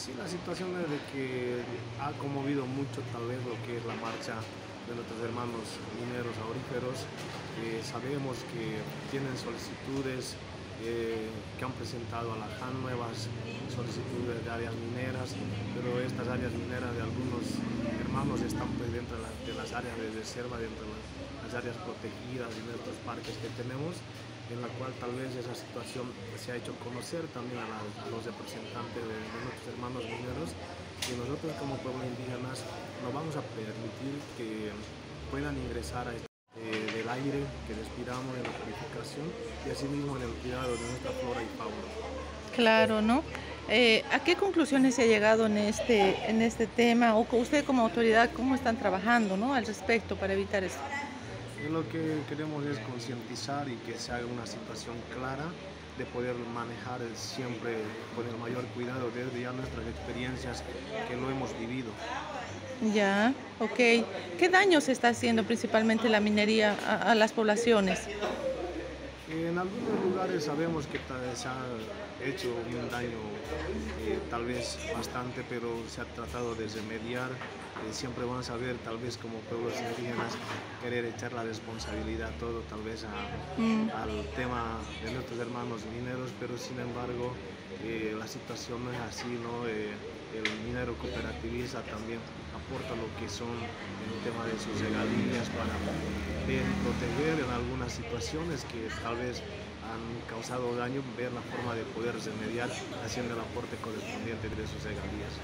Sí, la situación es de que ha conmovido mucho tal vez lo que es la marcha de nuestros hermanos mineros auríferos. Eh, sabemos que tienen solicitudes eh, que han presentado a la JAN nuevas solicitudes de áreas mineras, pero estas áreas mineras de algunos hermanos están pues, dentro de, las áreas de reserva, dentro de las áreas protegidas y nuestros parques que tenemos en la cual tal vez esa situación se ha hecho conocer también a, los representantes de, nuestros hermanos mineros y nosotros como pueblo indígenas no vamos a permitir que puedan ingresar a este, eh, del aire que respiramos en la purificación y asimismo en el cuidado de nuestra flora y fauna. Claro, ¿no? Eh, ¿A qué conclusiones se ha llegado en este, en este tema o usted como autoridad cómo están trabajando ¿no? al respecto para evitar esto? Lo que queremos es concientizar y que se haga una situación clara de poder manejar siempre con el mayor cuidado desde ya nuestras experiencias que lo hemos vivido. Ya, ok. ¿Qué daño se está haciendo principalmente la minería a, las poblaciones? En algunos lugares sabemos que se ha hecho un daño eh, tal vez bastante, pero se ha tratado de remediar siempre van a saber, tal vez como pueblos indígenas, querer echar la responsabilidad todo tal vez mm. al tema de nuestros hermanos mineros, pero sin embargo eh, la situación no es así, ¿no? El minero cooperativista también aporta lo que son el tema de sus regalías para proteger en algunas situaciones que tal vez han causado daño, ver la forma de poder remediar haciendo el aporte correspondiente de sus regalías.